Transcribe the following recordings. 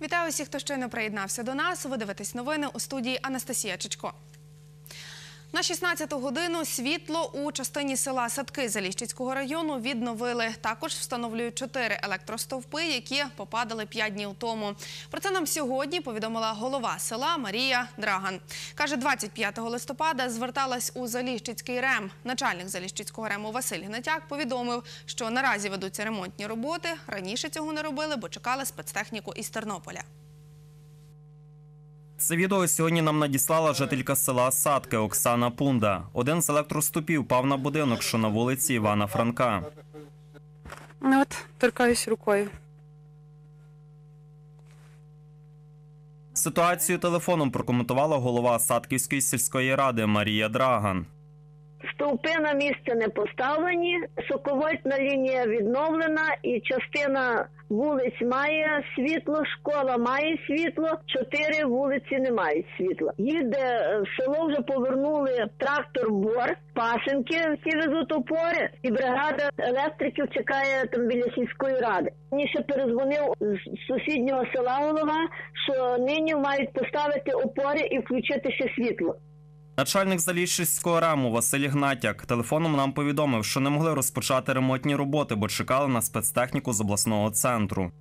Вітаю усіх, хто щойно приєднався до нас. Ви дивитесь новини у студії Анастасія Чичко. На 16-ту годину світло у частині села Садки Заліщицького району відновили. Також встановлюють чотири електростовпи, які попадали п'ять днів тому. Про це нам сьогодні повідомила голова села Марія Драган. Каже, 25 листопада зверталась у Заліщицький РЕМ. Начальник Заліщицького РЕМу Василь Гнатяк повідомив, що наразі ведуться ремонтні роботи. Раніше цього не робили, бо чекали спецтехніку із Тернополя. Це відео сьогодні нам надіслала жителька села Садки Оксана Пунда. Один з електроступів пав на будинок, що на вулиці Івана Франка. Ну от, торкаюсь рукою. Ситуацію телефоном прокоментувала голова Садківської сільської ради Марія Драган. Стовпи на місце не поставлені, соковольтна лінія відновлена і частина вулиць має світло, школа має світло, чотири вулиці не мають світла. Їде е, в село вже повернули трактор бор, пасенки всі везуть опори, і бригада електриків чекає там біля сільської ради. Мені ще перезвонив з сусіднього села голова, що нині мають поставити опори і включити ще світло. Начальник Заліщицького раму Василь Гнатяк телефоном нам повідомив, що не могли розпочати ремонтні роботи, бо чекали на спецтехніку з обласного центру.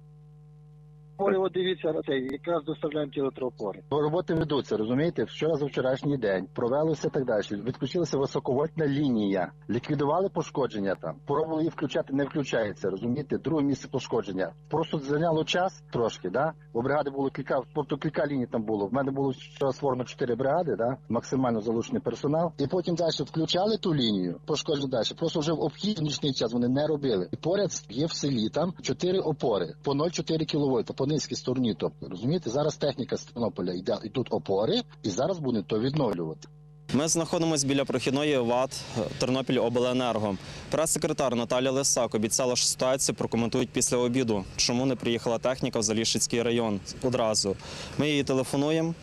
Полі, от дивіться на якраз доставляємо ті електроопори. Роботи ведуться, розумієте? Вчора за вчорашній день провелося так далі. Відключилася високовольтна лінія, ліквідували пошкодження там. Пробували її включати, не включається. Розумієте? Друге місце пошкодження. Просто зайняло час трошки. Да, у бригади було кілька, тобто кілька ліній там було. В мене було вчора створено чотири бригади, да, максимально залучений персонал. І потім далі включали ту лінію, пошкодження далі. Просто вже в обхід нічний час вони не робили. І поряд є в селі там чотири опори по 0,4 кВт, по стороні. Тобто розумієте, зараз техніка з Тернополя йде тут опори, і зараз буде то відновлювати. Ми знаходимося біля прохідної ВАТ Тернопіль Обленерго. Прес-секретар Наталя Лисак обіцяла, що ситуацію прокоментують після обіду. Чому не приїхала техніка в Залішицький район одразу? Ми її телефонуємо.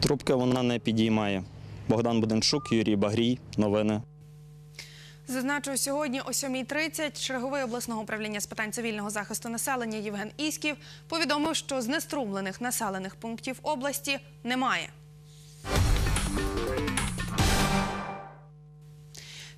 Трубки вона не підіймає. Богдан Буденчук, Юрій Багрій. Новини. Зазначу, сьогодні о 7.30 черговий обласного управління з питань цивільного захисту населення Євген Іськів повідомив, що знеструмлених населених пунктів області немає.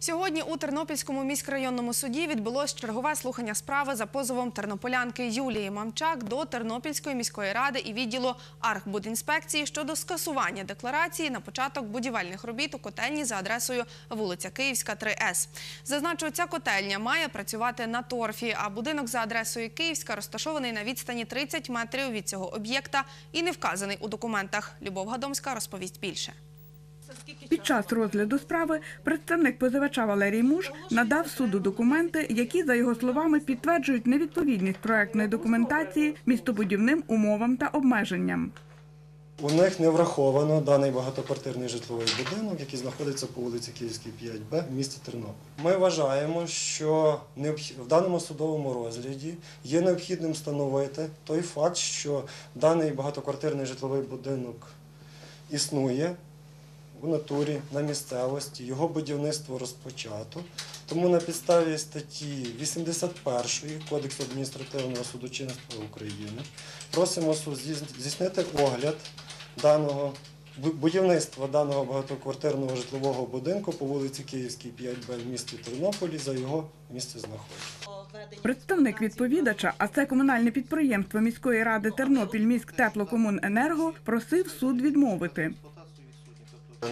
Сьогодні у Тернопільському міськрайонному суді відбулось чергове слухання справи за позовом тернополянки Юлії Мамчак до Тернопільської міської ради і відділу Архбудінспекції щодо скасування декларації на початок будівельних робіт у котельні за адресою вулиця Київська, 3С. Зазначу, ця котельня має працювати на торфі, а будинок за адресою Київська розташований на відстані 30 метрів від цього об'єкта і не вказаний у документах. Любов Гадомська розповість більше. Під час розгляду справи представник позивача Валерій Муш надав суду документи, які, за його словами, підтверджують невідповідність проектної документації містобудівним умовам та обмеженням. У них не враховано даний багатоквартирний житловий будинок, який знаходиться по вулиці Київській 5Б в місті Тернопіль. Ми вважаємо, що в даному судовому розгляді є необхідним встановити той факт, що даний багатоквартирний житловий будинок існує у натурі на місцевості, його будівництво розпочато. Тому на підставі статті 81 Кодексу адміністративного судочинства України просимо суд здійснити огляд даного будівництва даного багатоквартирного житлового будинку по вулиці Київській 5Б в місті Тернополі за його місцезнаходження. Представник відповідача, а це комунальне підприємство міської ради Тернопіль міськ теплокомуненерго, просив суд відмовити.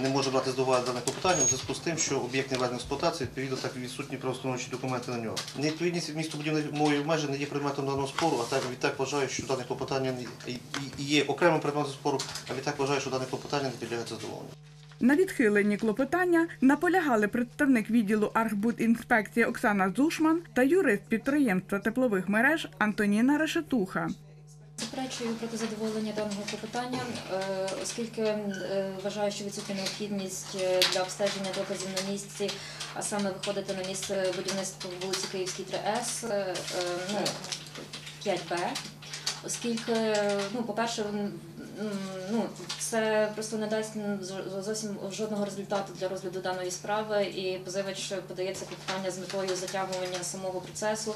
Не може брати з уваги дане клопотання у зв'язку з тим, що об'єкт не введений в експлуатацію, відповідно так відсутні правоустановчі документи на нього. Невідповідність містобудівної умови обмежень не є предметом даного спору, а так відтак вважаю, що дане клопотання є окремим предметом спору, а відтак вважаю, що дане клопотання не підлягає задоволенню. На відхиленні клопотання наполягали представник відділу Архбудінспекції Оксана Зушман та юрист підприємства теплових мереж Антоніна Решетуха. Заперечую проти задоволення даного клопотання, е, оскільки е, вважаю, що відсутня необхідність е, для обстеження доказів на місці, а саме виходити на місце будівництва вулиці Київській 3С, е, е, ну, 5Б, оскільки, ну, по-перше, ну, це просто не дасть зовсім жодного результату для розгляду даної справи, і позивач подається клопотання з метою затягування самого процесу,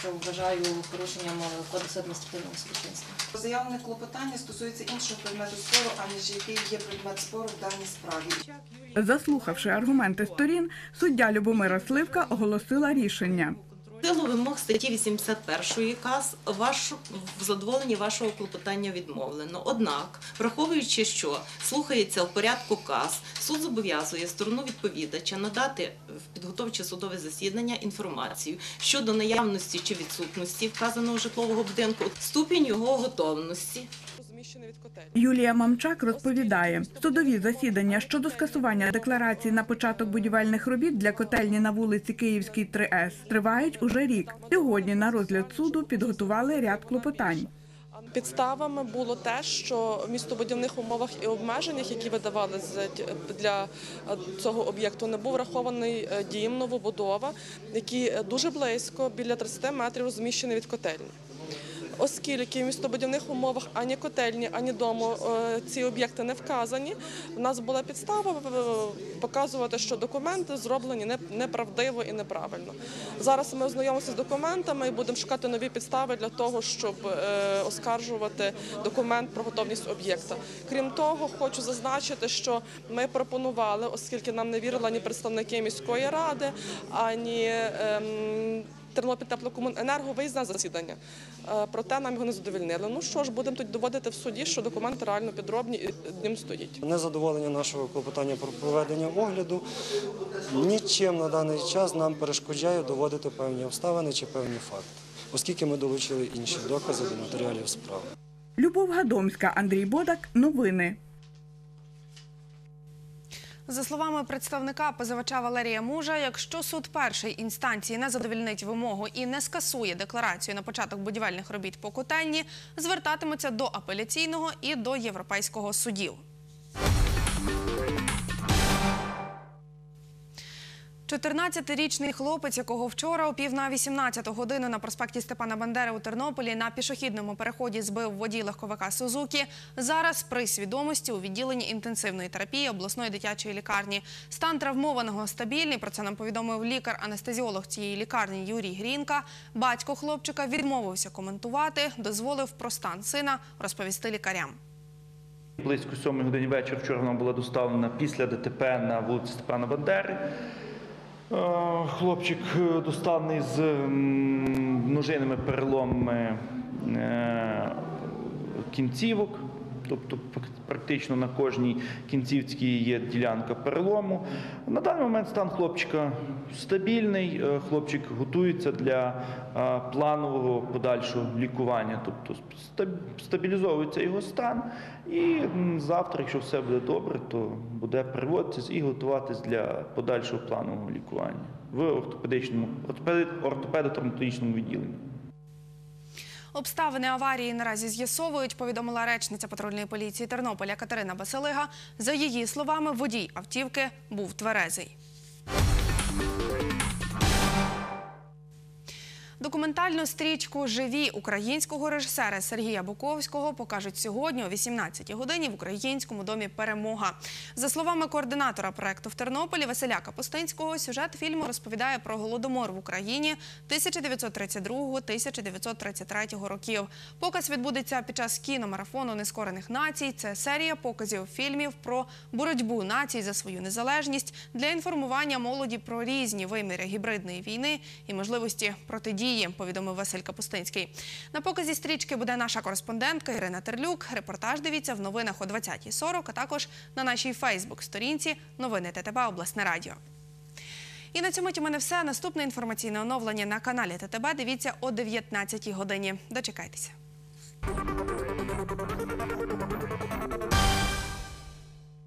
що вважаю порушенням кодексу адміністративного судочинства. Заявлене клопотання стосується іншого предмету спору, аніж який є предмет спору в даній справі. Заслухавши аргументи сторін, суддя Любомира Сливка оголосила рішення. Силу вимог статті 81 КАС ваш, в задоволенні вашого клопотання відмовлено. Однак, враховуючи, що слухається в порядку КАС, суд зобов'язує сторону відповідача надати в підготовче судове засідання інформацію щодо наявності чи відсутності вказаного житлового будинку, ступінь його готовності, Юлія Мамчак розповідає, судові засідання щодо скасування декларації на початок будівельних робіт для котельні на вулиці Київській 3С тривають уже рік. Сьогодні на розгляд суду підготували ряд клопотань. Підставами було те, що в містобудівних умовах і обмеженнях, які видавали для цього об'єкту, не був врахований е, дім новобудова, який е, дуже близько, біля 30 метрів розміщений від котельні. Оскільки в містобудівних умовах ані котельні, ані дому е, ці об'єкти не вказані, в нас була підстава е, показувати, що документи зроблені неправдиво і неправильно. Зараз ми ознайомимося з документами і будемо шукати нові підстави для того, щоб е, оскаржувати документ про готовність об'єкта. Крім того, хочу зазначити, що ми пропонували, оскільки нам не вірили ні представники міської ради, ані ем, Тернопіль теплокомуненерго виїзне засідання. Е, Проте нам його не задовільнили. Ну що ж, будемо тут доводити в суді, що документи реально підробні і ним стоїть. Незадоволення нашого клопотання про проведення огляду нічим на даний час нам перешкоджає доводити певні обставини чи певні факти, оскільки ми долучили інші докази до матеріалів справи. Любов Гадомська, Андрій Бодак. Новини. За словами представника позивача Валерія Мужа, якщо суд першої інстанції не задовільнить вимогу і не скасує декларацію на початок будівельних робіт по котельні, звертатимуться до апеляційного і до європейського судів. 14-річний хлопець, якого вчора о пів на 18 годину на проспекті Степана Бандери у Тернополі на пішохідному переході збив водій легковика Сузукі, зараз при свідомості у відділенні інтенсивної терапії обласної дитячої лікарні. Стан травмованого стабільний. Про це нам повідомив лікар-анестезіолог цієї лікарні Юрій Грінка. Батько хлопчика відмовився коментувати, дозволив про стан сина розповісти лікарям. Близько 7 годині вечора вчора вона була доставлена після ДТП на вулиці Степана Бандери. Е, Хлопчик доставний з множинними переломами е, кінцівок, тобто практично на кожній кінцівці є ділянка перелому. На даний момент стан хлопчика стабільний. Е, Хлопчик готується для е, планового подальшого лікування, тобто стабілізовується його стан. І завтра, якщо все буде добре, то буде переводитися і готуватись для подальшого планового лікування в ортопедичному ортопеди- ортопедо-травматологічному відділенні. Обставини аварії наразі з'ясовують, повідомила речниця патрульної поліції Тернополя Катерина Басилига. За її словами, водій автівки був тверезий. Документальну стрічку Живі українського режисера Сергія Буковського покажуть сьогодні о 18-й годині в українському домі Перемога. За словами координатора проекту в Тернополі Василя Капустинського, сюжет фільму розповідає про голодомор в Україні 1932-1933 років. Показ відбудеться під час кіномарафону нескорених націй. Це серія показів фільмів про боротьбу націй за свою незалежність для інформування молоді про різні виміри гібридної війни і можливості протидії. Повідомив Василь Капустинський. На показі стрічки буде наша кореспондентка Ірина Терлюк. Репортаж дивіться в новинах о 20.40, а також на нашій Фейсбук-сторінці Новини ТТБ Обласне Радіо. І на цьому у мене все. Наступне інформаційне оновлення на каналі ТТБ дивіться о 19 годині. Дочекайтеся.